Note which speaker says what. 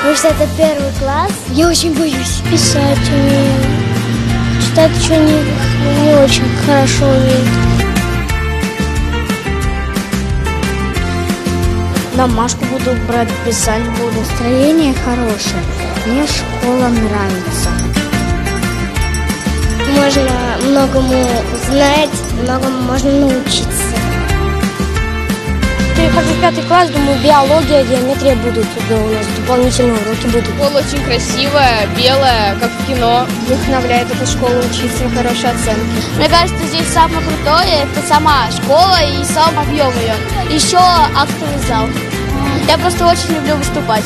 Speaker 1: потому что это первый класс. Я очень боюсь. Писать умею. Читать еще не, не очень хорошо умею. Домашку буду брать, писать буду. Настроение хорошее. Мне школа нравится. Можно многому знать, многому можно научиться. Перехожу в пятый класс, думаю, биология, геометрия будут. Да, у нас дополнительные уроки будут.
Speaker 2: Школа очень красивая, белая, как в кино.
Speaker 1: Вдохновляет эта школа учиться на хорошие оценки.
Speaker 3: Мне кажется, здесь самое крутое – это сама школа и сам объем ее. Еще актовый зал. Я просто очень люблю выступать.